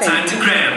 Time to cram.